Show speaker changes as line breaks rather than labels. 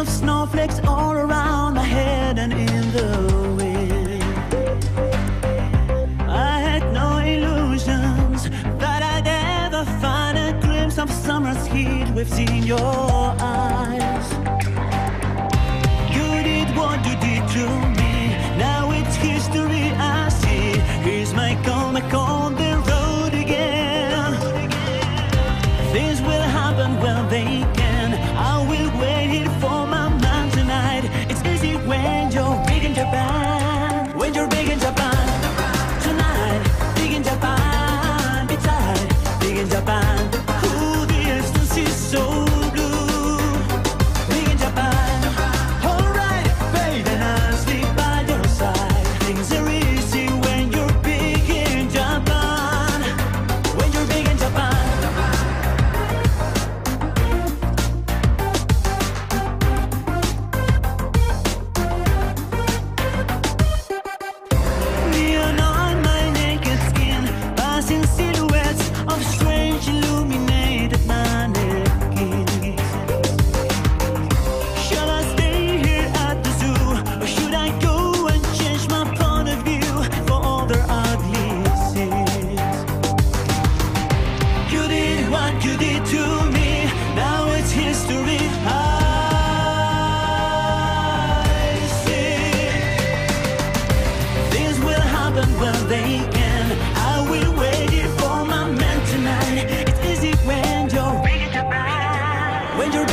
of snowflakes all around my head and in the wind. I had no illusions that I'd ever find a glimpse of summer's heat within your eyes. You did what you did to me, now it's history I see. Here's my call, call. silhouettes of strange illuminated mannequins. Shall I stay here at the zoo, or should I go and change my point of view for? You did what you did to me, now it's history. I when they can. I will. When you're